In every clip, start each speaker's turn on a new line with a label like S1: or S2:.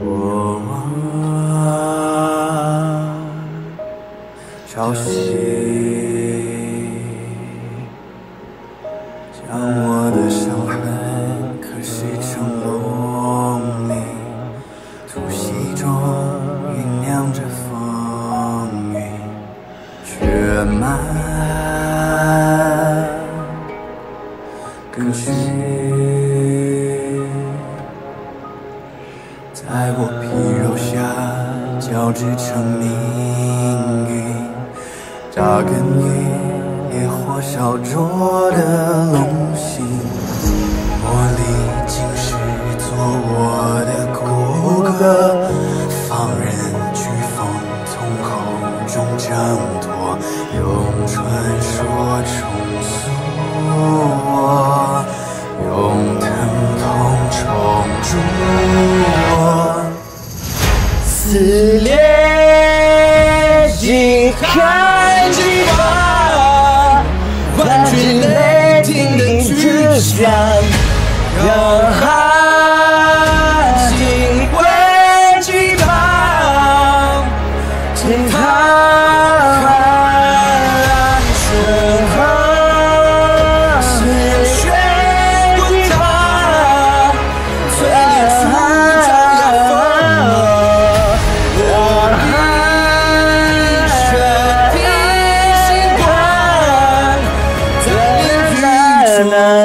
S1: 我潮汐将我的伤痕刻洗成梦里，突袭中酝酿着风雨，血脉更新。在我皮肉下交织成命运，扎根于烈火烧灼的龙心，魔力竟是做我的骨骼，放任飓风从口中挣脱，用传说重塑
S2: 撕裂心寒几把，万军雷霆的巨响，让海 Krishna.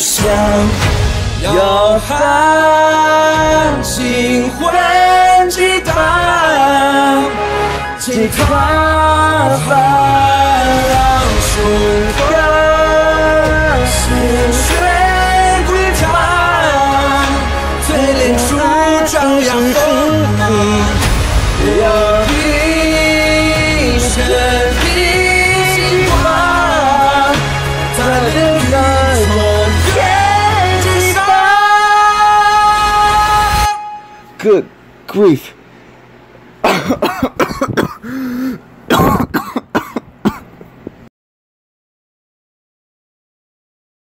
S2: 想，要喊心魂激荡，激荡
S3: Good grief.